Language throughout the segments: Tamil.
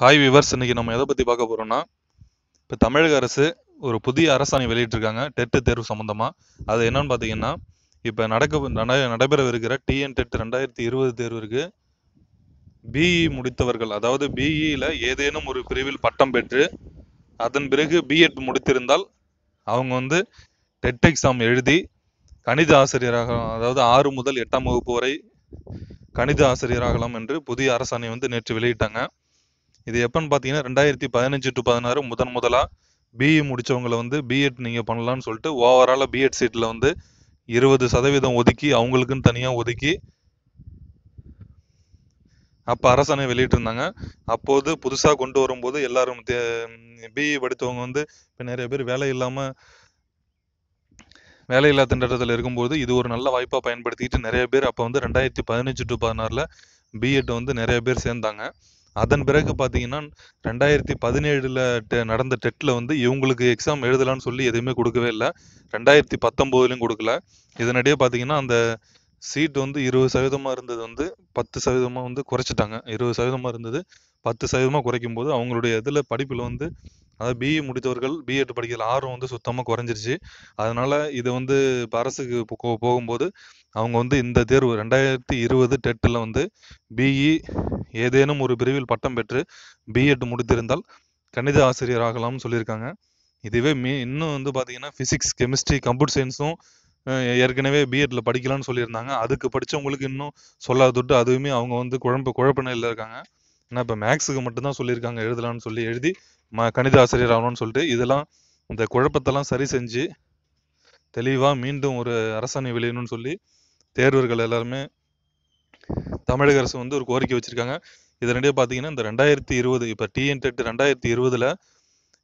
ஹாய் விவர்ஸ் இன்னைக்கு நம்ம எதை பற்றி பார்க்க போகிறோம்னா இப்போ தமிழக அரசு ஒரு புதிய அரசாணை வெளியிட்டிருக்காங்க டெட்டு தேர்வு சம்மந்தமாக அது என்னன்னு பார்த்தீங்கன்னா இப்போ நடக்க நட நடைபெறவிருக்கிற டிஎன் டெட் ரெண்டாயிரத்தி இருபது தேர்விற்கு பிஇ முடித்தவர்கள் அதாவது பிஇயில் ஏதேனும் ஒரு பிரிவில் பட்டம் பெற்று அதன் பிறகு பிஎட் முடித்திருந்தால் அவங்க வந்து டெட் எக்ஸாம் எழுதி கணித ஆசிரியராக அதாவது ஆறு முதல் எட்டாம் வகுப்பு வரை கணித ஆசிரியராகலாம் என்று புதிய அரசாணை வந்து நேற்று வெளியிட்டாங்க. இது எப்பன்னு பார்த்தீங்கன்னா ரெண்டாயிரத்தி பதினஞ்சு டு பதினாறு முதன் முதலாக பிஇ முடித்தவங்களை வந்து பிஎட் நீங்கள் பண்ணலாம்னு சொல்லிட்டு ஓவராலாக பிஎட் சீட்டில் வந்து இருபது சதவீதம் ஒதுக்கி அவங்களுக்குன்னு தனியாக ஒதுக்கி அப்போ அரசாணை வெளியிட்டிருந்தாங்க. அப்போது புதுசாக கொண்டு வரும்போது எல்லாரும் பிஇ படித்தவங்க வந்து இப்போ நிறைய பேர் வேலை இல்லாமல் வேலையில்லா திண்டாட்டத்தில் இருக்கும்போது இது ஒரு நல்ல வாய்ப்பாக பயன்படுத்திக்கிட்டு நிறைய பேர் அப்போ வந்து ரெண்டாயிரத்தி பதினஞ்சு டு பதினாறில் பிஎட் வந்து நிறைய பேர் சேர்ந்தாங்க. அதன் பிறகு பார்த்தீங்கன்னா ரெண்டாயிரத்தி பதினேழில் நடந்த டெட்டில் வந்து இவங்களுக்கு எக்ஸாம் எழுதலான்னு சொல்லி எதுவுமே கொடுக்கவே இல்லை. ரெண்டாயிரத்தி பத்தொம்போதுலையும் கொடுக்கல. இதனிடையே பார்த்தீங்கன்னா அந்த சீட் வந்து இருபது சதவீதமாக இருந்தது வந்து பத்து சதவீதமாக வந்து குறைச்சிட்டாங்க. இருபது சதவீதமாக இருந்தது பத்து சதவீதமாக குறைக்கும் போது அவங்களுடைய இதில் படிப்பில் வந்து அதாவது பிஇ முடித்தவர்கள் பிஎட் படிக்கிற ஆர்வம் வந்து சுத்தமாக குறைஞ்சிருச்சு. அதனால இது வந்து இப்போ அரசுக்கு போ- போகும்போது அவங்க வந்து இந்த தேர்வு ரெண்டாயிரத்தி இருபது டெட்டில் வந்து பிஇ ஏதேனும் ஒரு பிரிவில் பட்டம் பெற்று பிஎட் முடித்திருந்தால் கணித ஆசிரியர் ஆகலாம்னு சொல்லியிருக்காங்க. இதுவே மீ இன்னும் வந்து பார்த்தீங்கன்னா ஃபிசிக்ஸ் கெமிஸ்ட்ரி கம்ப்யூட்டர் சயின்ஸும் ஏற்கனவே பிஎட்ல படிக்கலாம்னு சொல்லியிருந்தாங்க. அதுக்கு படிச்சவங்களுக்கு இன்னும் சொல்லாத தொட்டு அதுவுமே அவங்க வந்து குழம்பு குழப்ப நிலையில் இருக்காங்க. ஏன்னா இப்போ மேக்ஸுக்கு மட்டும்தான் சொல்லியிருக்காங்க. எழுதலாம்னு சொல்லி எழுதி ம கணித ஆசிரியர் ஆகணும்னு சொல்லிட்டு இதெல்லாம் இந்த குழப்பத்தெல்லாம் சரி செஞ்சு தெளிவாக மீண்டும் ஒரு அரசாணை வெளியிடணும்னு சொல்லி தேர்வர்கள் எல்லாருமே தமிழக அரசு வந்து ஒரு கோரிக்கை வச்சுருக்காங்க. இதனிடையே பார்த்தீங்கன்னா இந்த ரெண்டாயிரத்தி இருபது இப்போ டிஎன்டெட் ரெண்டாயிரத்தி இருபதில்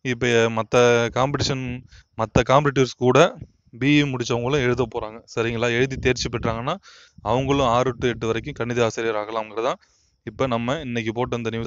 இப்போ மற்ற காம்படிஷன் மற்ற காம்படிட்டிவ்ஸ் கூட பிஇ முடிச்சவங்களும் எழுத போகிறாங்க சரிங்களா? எழுதி தேர்ச்சி பெற்றாங்கன்னா அவங்களும் ஆறு டு எட்டு வரைக்கும் கணித ஆசிரியர் ஆகலாம்ங்கிறதான். இப்போ நம்ம இன்னைக்கு போட்டு அந்த நியூஸ்